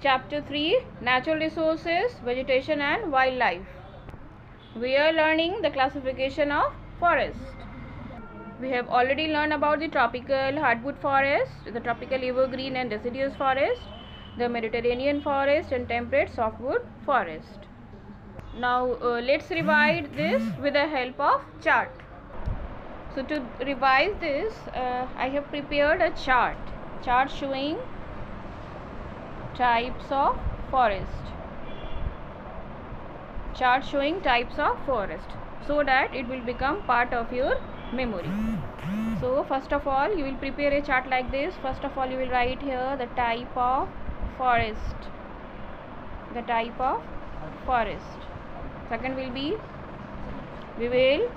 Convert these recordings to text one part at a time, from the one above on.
Chapter 3 Natural Resources, Vegetation and Wildlife. We are learning the classification of forest. We have already learned about the tropical hardwood forest, the tropical evergreen and deciduous forest, the Mediterranean forest, and temperate softwood forest. Now uh, let's revise this with the help of chart. So to revise this, uh, I have prepared a chart. Chart showing types of forest. Chart showing types of forest so that it will become part of your memory. So first of all, you will prepare a chart like this. First of all, you will write here the type of forest. The type of forest. Second will be we will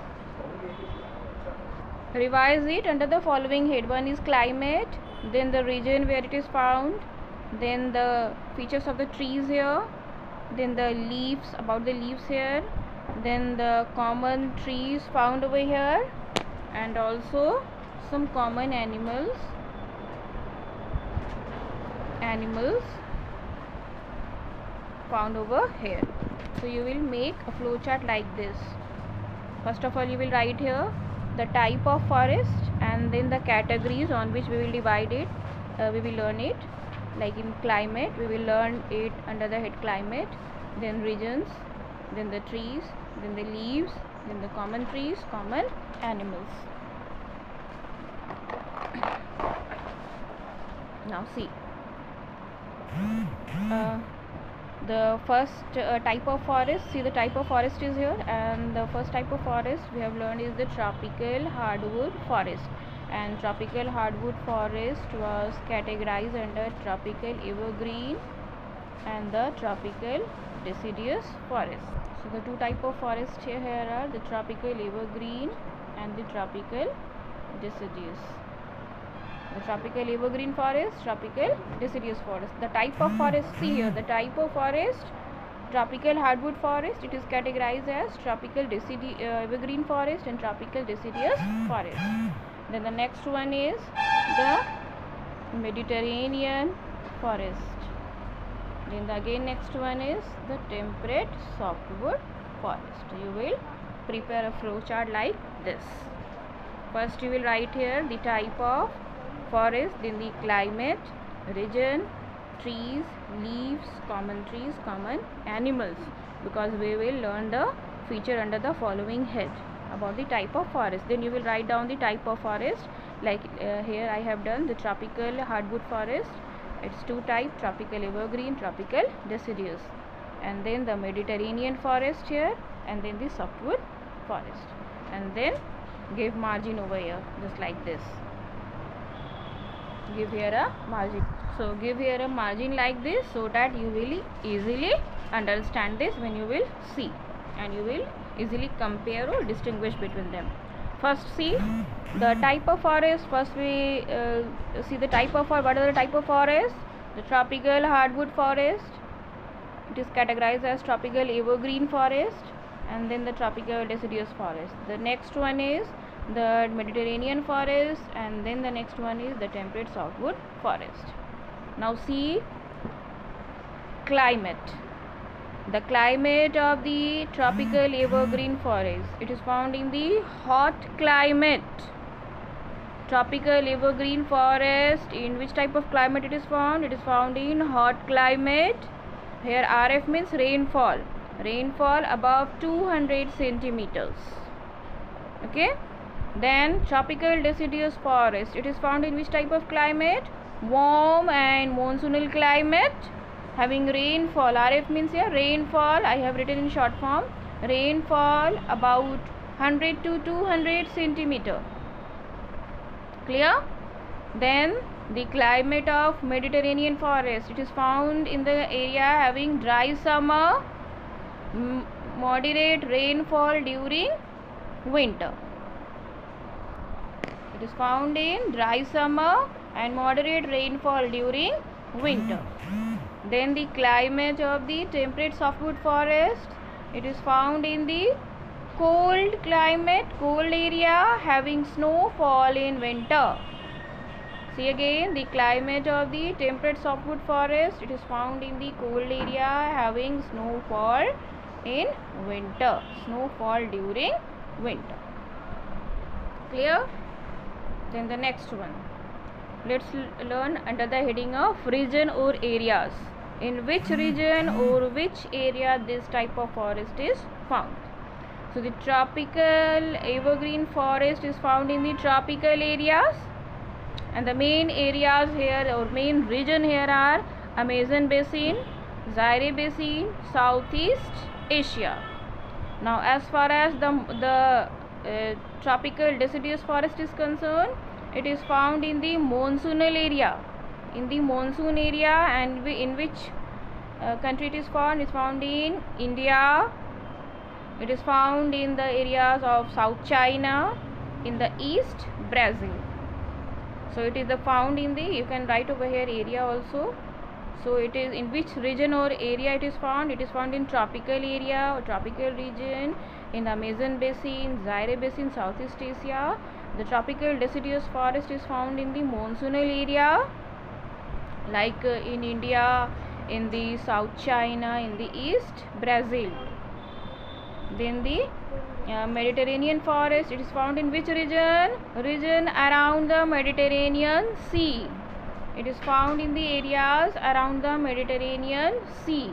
revise it under the following head one is climate then the region where it is found then the features of the trees here. Then the leaves about the leaves here. Then the common trees found over here. And also some common animals. Animals found over here. So you will make a flowchart like this. First of all you will write here the type of forest and then the categories on which we will divide it. Uh, we will learn it like in climate we will learn it under the head climate then regions then the trees then the leaves then the common trees common animals. Now see. Uh, the first uh, type of forest see the type of forest is here and the first type of forest we have learned is the tropical hardwood forest and tropical hardwood forest was categorized under tropical evergreen and the tropical deciduous forest. So the two type of forest here, are the tropical evergreen and the tropical deciduous. The tropical evergreen forest tropical deciduous forest. The type of forest see here the type of forest tropical hardwood forest it is categorized as tropical deciduous uh, evergreen forest and tropical deciduous forest then the next one is the mediterranean forest. Then the again next one is the temperate softwood forest. You will prepare a flow chart like this. First you will write here the type of forest then the climate region trees leaves common trees common animals because we will learn the feature under the following head about the type of forest. Then you will write down the type of forest. Like uh, here i have done the tropical hardwood forest. It's two type tropical evergreen tropical deciduous. And then the mediterranean forest here and then the softwood forest. And then give margin over here just like this. Give here a margin. So give here a margin like this so that you will easily understand this when you will see and you will easily compare or distinguish between them. First see the type of forest. First we uh, see the type of what are the type of forest? The tropical hardwood forest. It is categorized as tropical evergreen forest and then the tropical deciduous forest. The next one is the Mediterranean forest and then the next one is the temperate softwood forest. Now see climate. The climate of the tropical evergreen forest. It is found in the hot climate. Tropical evergreen forest. In which type of climate it is found? It is found in hot climate. Here RF means rainfall. Rainfall above 200 centimeters. Okay then tropical deciduous forest it is found in which type of climate warm and monsoonal climate having rainfall rf means here rainfall i have written in short form rainfall about 100 to 200 centimeter. Clear? Then the climate of mediterranean forest it is found in the area having dry summer moderate rainfall during winter. It is found in dry summer and moderate rainfall during winter. Then the climate of the temperate softwood forest. It is found in the cold climate, cold area having snowfall in winter. see again the climate of the temperate softwood forest it is found in the cold area having snowfall in winter snowfall during winter clear then the next one let's learn under the heading of region or areas in which region or which area this type of forest is found so the tropical evergreen forest is found in the tropical areas and the main areas here or main region here are Amazon basin, Zaire basin, Southeast Asia. Now as far as the, the uh, tropical deciduous forest is concerned, it is found in the monsoonal area. In the monsoon area and in which uh, country it is found? It is found in India, it is found in the areas of South China, in the East Brazil. So it is the found in the you can write over here area also. So it is in which region or area it is found? It is found in tropical area or tropical region in the Amazon basin, Zaire basin, Southeast Asia. The tropical deciduous forest is found in the monsoonal area like uh, in India, in the South China, in the East Brazil. Then the uh, Mediterranean forest, it is found in which region? Region around the Mediterranean Sea. It is found in the areas around the Mediterranean Sea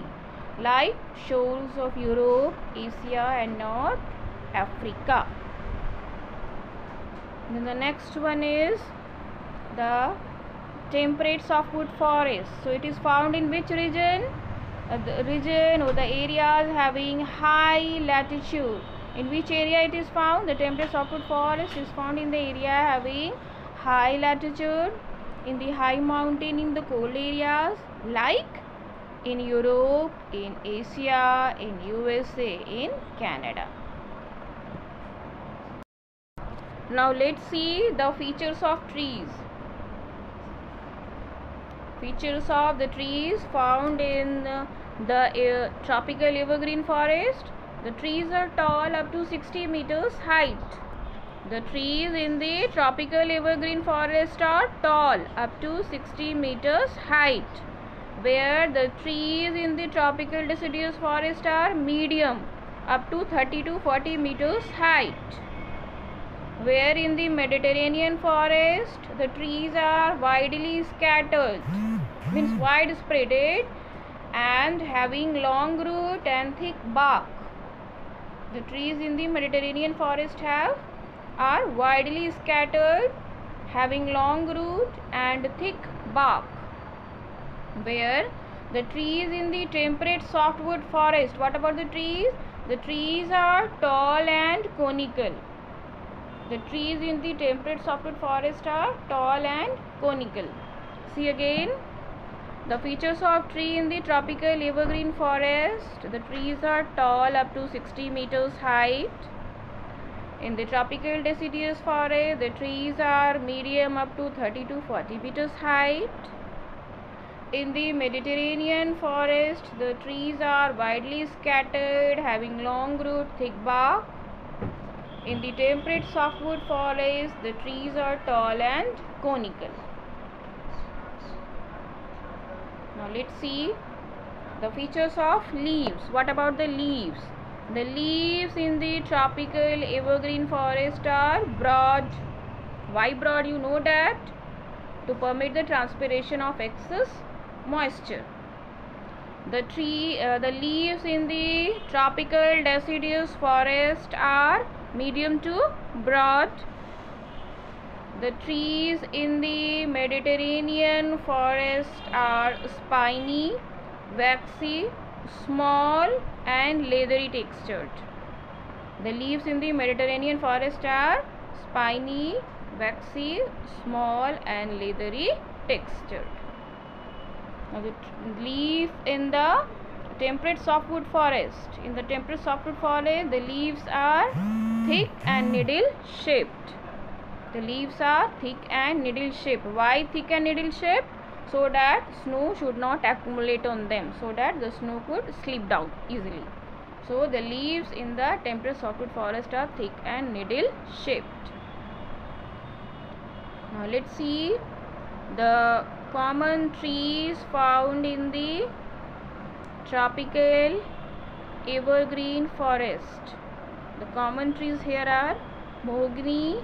like shores of Europe, Asia and North Africa. Then the next one is the temperate softwood forest. So it is found in which region? Uh, the region or the areas having high latitude. In which area it is found? The temperate softwood forest is found in the area having high latitude, in the high mountain in the cold areas like in Europe, in Asia, in USA, in Canada. Now let's see the features of trees features of the trees found in the uh, tropical evergreen forest. The trees are tall up to 60 meters height. The trees in the tropical evergreen forest are tall up to 60 meters height where the trees in the tropical deciduous forest are medium up to 30 to 40 meters height where in the Mediterranean forest the trees are widely scattered means widespread and having long root and thick bark. The trees in the Mediterranean forest have are widely scattered having long root and thick bark. Where the trees in the temperate softwood forest what about the trees? The trees are tall and conical the trees in the temperate softwood forest are tall and conical. See again the features of tree in the tropical evergreen forest. The trees are tall up to 60 meters height. In the tropical deciduous forest, the trees are medium up to 30 to 40 meters height. In the Mediterranean forest, the trees are widely scattered, having long root, thick bark. In the temperate softwood forest, the trees are tall and conical. Now let's see the features of leaves. What about the leaves? The leaves in the tropical evergreen forest are broad. Why broad? You know that to permit the transpiration of excess moisture. The tree, uh, the leaves in the tropical deciduous forest are medium to broad the trees in the Mediterranean forest are spiny, waxy, small and leathery textured. The leaves in the Mediterranean forest are spiny, waxy, small and leathery textured. Now the leaf in the temperate softwood forest. In the temperate softwood forest, the leaves are thick and needle shaped. The leaves are thick and needle shaped. Why thick and needle shaped? So that snow should not accumulate on them. So that the snow could slip down easily. So the leaves in the temperate softwood forest are thick and needle shaped. Now let's see the common trees found in the tropical evergreen forest. The common trees here are mahogany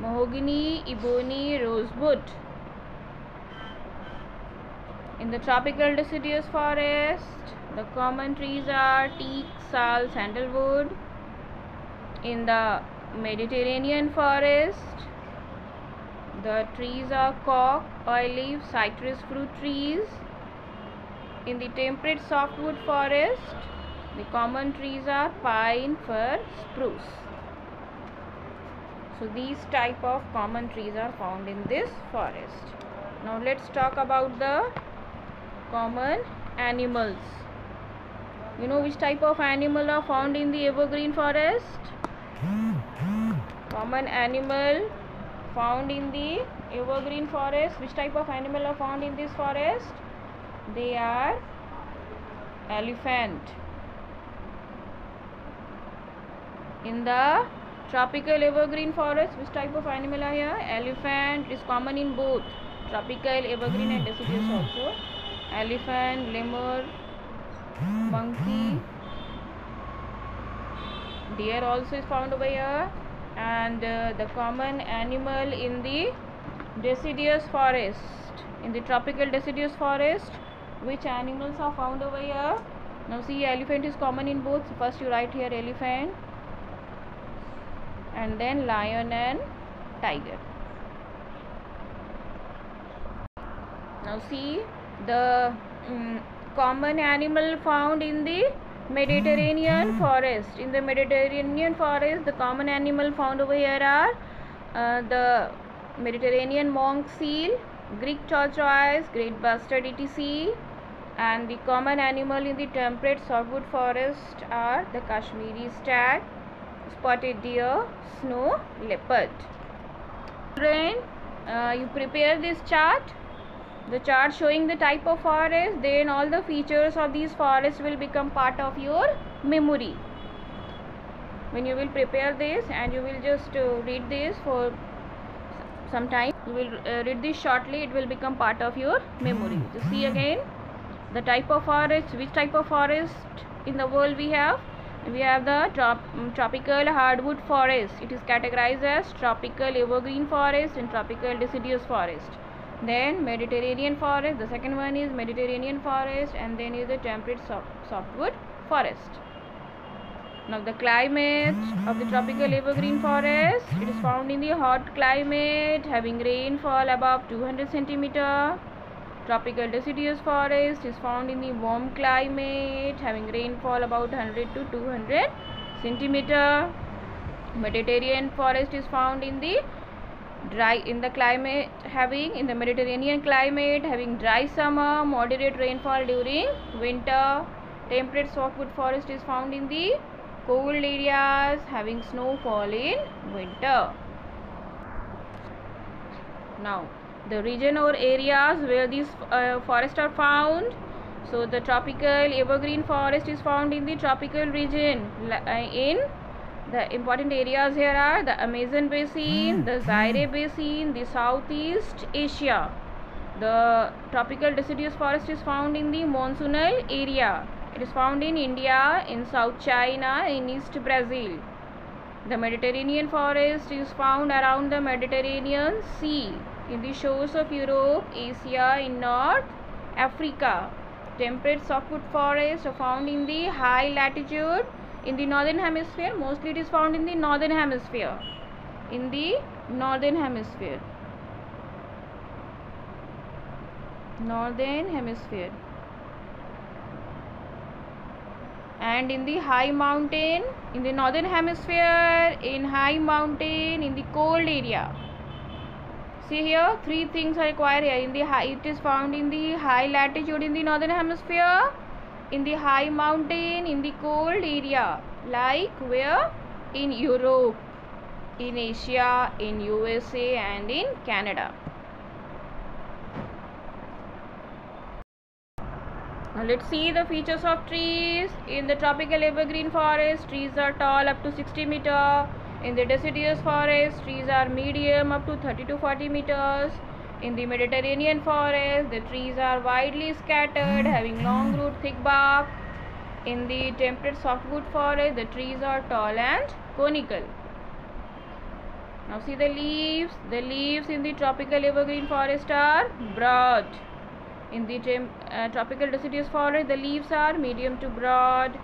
mahogany ebony rosewood. In the tropical deciduous forest the common trees are teak sal sandalwood. In the mediterranean forest the trees are cork, olive, citrus fruit trees. In the temperate softwood forest, the common trees are pine, fir, spruce. So these type of common trees are found in this forest. Now let's talk about the common animals. You know which type of animal are found in the evergreen forest? Hmm, hmm. Common animal found in the evergreen forest. Which type of animal are found in this forest? They are elephant. In the tropical evergreen forest which type of animal are here? Elephant is common in both tropical evergreen and deciduous also. Elephant lemur monkey. Deer also is found over here and uh, the common animal in the deciduous forest in the tropical deciduous forest which animals are found over here? Now see elephant is common in both. First you write here elephant and then lion and tiger. Now see the um, common animal found in the Mediterranean forest. In the Mediterranean forest, the common animal found over here are uh, the Mediterranean monk seal, Greek tortoise, great bustard etc. And the common animal in the temperate softwood forest are the Kashmiri stag, spotted deer, snow leopard. Children, uh, you prepare this chart the chart showing the type of forest then all the features of these forests will become part of your memory. When you will prepare this and you will just uh, read this for some time you will uh, read this shortly it will become part of your memory. To see again the type of forest which type of forest in the world we have? We have the trop tropical hardwood forest. It is categorized as tropical evergreen forest and tropical deciduous forest then mediterranean forest the second one is mediterranean forest and then is the temperate soft, softwood forest. Now the climate of the tropical evergreen forest it is found in the hot climate having rainfall above 200 centimeter. Tropical deciduous forest is found in the warm climate having rainfall about 100 to 200 centimeter. Mediterranean forest is found in the dry in the climate having in the Mediterranean climate having dry summer moderate rainfall during winter. Temperate softwood forest is found in the cold areas having snowfall in winter. Now the region or areas where these uh, forests are found. So the tropical evergreen forest is found in the tropical region uh, in the important areas here are the Amazon basin, hmm. the Zaire hmm. basin, the Southeast Asia. The tropical deciduous forest is found in the monsoonal area. It is found in India, in South China, in East Brazil. The Mediterranean forest is found around the Mediterranean Sea, in the shores of Europe, Asia, in North Africa. Temperate softwood forests are found in the high latitude in the northern hemisphere mostly it is found in the northern hemisphere. In the northern hemisphere. Northern hemisphere. And in the high mountain in the northern hemisphere in high mountain in the cold area. See here three things are required here. In the high it is found in the high latitude in the northern hemisphere in the high mountain in the cold area like where? In Europe in Asia in USA and in Canada. Now let's see the features of trees. In the tropical evergreen forest trees are tall up to 60 meter. In the deciduous forest trees are medium up to 30 to 40 meters In the Mediterranean forest, the trees are widely scattered, having long root, thick bark. In the temperate softwood forest, the trees are tall and conical. Now see the leaves. The leaves in the tropical evergreen forest are broad. In the uh, tropical deciduous forest, the leaves are medium to broad.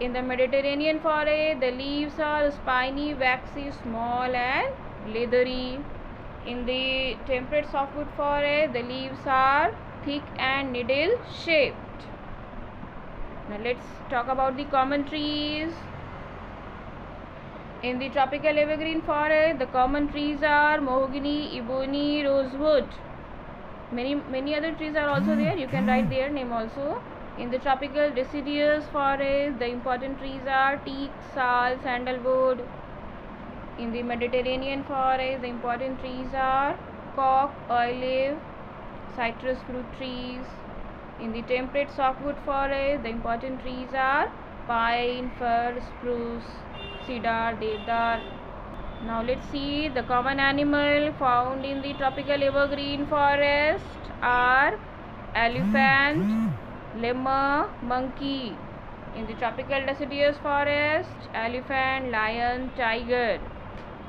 In the Mediterranean forest, the leaves are spiny, waxy, small and leathery. In the temperate softwood forest, the leaves are thick and needle shaped. Now let's talk about the common trees. In the tropical evergreen forest, the common trees are mahogany, ebony, rosewood. Many many other trees are also there. You can write their name also. In the tropical deciduous forest, the important trees are teak, sal, sandalwood. In the Mediterranean forest, the important trees are cork, olive, citrus fruit trees. In the temperate softwood forest, the important trees are pine, fir, spruce, cedar, deodar. Now let's see the common animal found in the tropical evergreen forest are elephant, lemur, monkey. In the tropical deciduous forest, elephant, lion, tiger.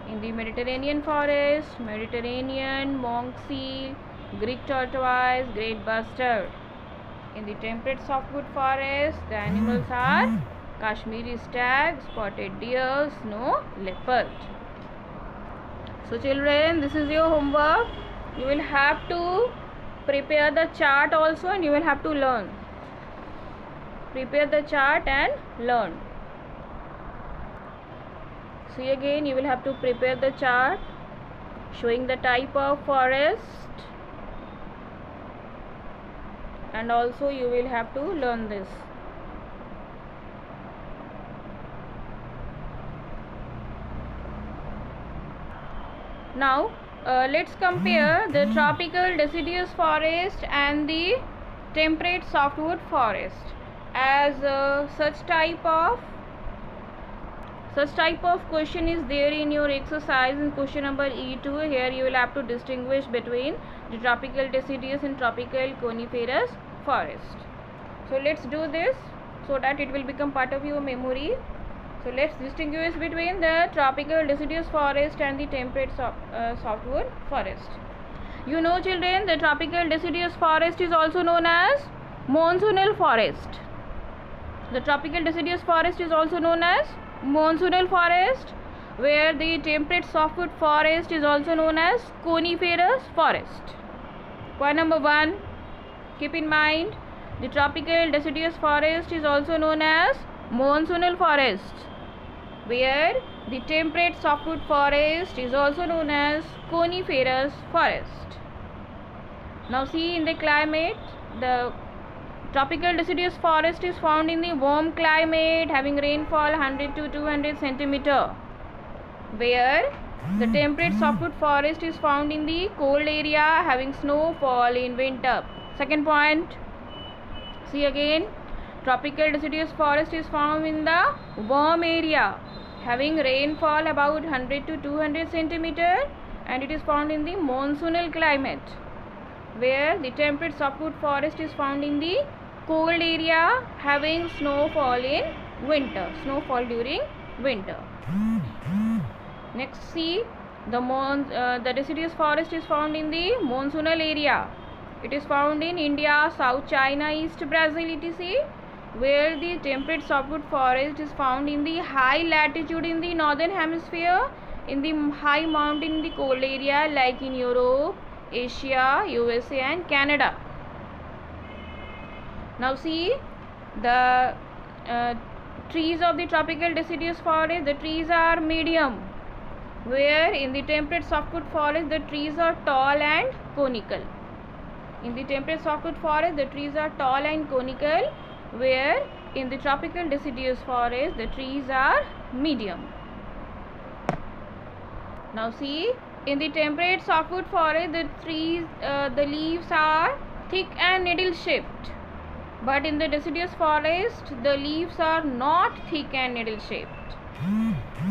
In the Mediterranean forest, Mediterranean, monk seal, Greek tortoise, great bustard. In the temperate softwood forest, the animals are Kashmiri stag, spotted deer, snow leopard. So children, this is your homework. You will have to prepare the chart also and you will have to learn. Prepare the chart and learn see again you will have to prepare the chart showing the type of forest. And also you will have to learn this. Now uh, let's compare the tropical deciduous forest and the temperate softwood forest as uh, such type of such type of question is there in your exercise in question number E2 here you will have to distinguish between the tropical deciduous and tropical coniferous forest. So let's do this so that it will become part of your memory. So let's distinguish between the tropical deciduous forest and the temperate soft, uh, softwood forest. You know children the tropical deciduous forest is also known as monsoonal forest. The tropical deciduous forest is also known as monsoonal forest where the temperate softwood forest is also known as coniferous forest. Point number 1 keep in mind the tropical deciduous forest is also known as monsoonal forest where the temperate softwood forest is also known as coniferous forest. Now see in the climate the Tropical deciduous forest is found in the warm climate having rainfall 100 to 200 centimeter. Where the temperate softwood forest is found in the cold area having snowfall in winter. Second point see again. Tropical deciduous forest is found in the warm area having rainfall about 100 to 200 centimeter and it is found in the monsoonal climate. Where the temperate softwood forest is found in the cold area having snowfall in winter snowfall during winter. Next see the mon uh, the deciduous forest is found in the monsoonal area. It is found in india south china east brazil etc where the temperate softwood forest is found in the high latitude in the northern hemisphere in the high mountain in the cold area like in europe asia usa and canada now see the uh, trees of the tropical deciduous forest the trees are medium where in the temperate softwood forest the trees are tall and conical. In the temperate softwood forest the trees are tall and conical where in the tropical deciduous forest the trees are medium. Now see in the temperate softwood forest the trees uh, the leaves are thick and needle shaped but in the deciduous forest the leaves are not thick and needle shaped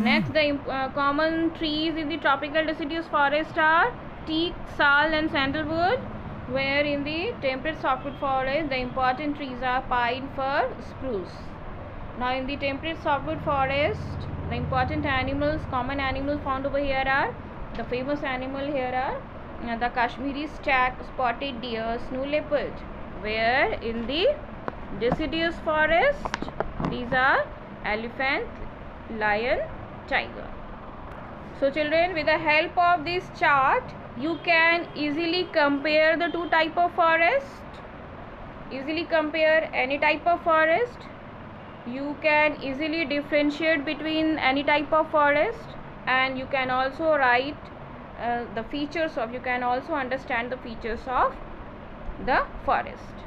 next the uh, common trees in the tropical deciduous forest are teak, sal and sandalwood where in the temperate softwood forest the important trees are pine, fir, spruce. Now in the temperate softwood forest the important animals, common animals found over here are the famous animal here are uh, the Kashmiri stag, spotted deer, snow leopard where in the deciduous forest these are elephant, lion, tiger. So children with the help of this chart you can easily compare the two type of forest easily compare any type of forest you can easily differentiate between any type of forest and you can also write uh, the features of you can also understand the features of the forest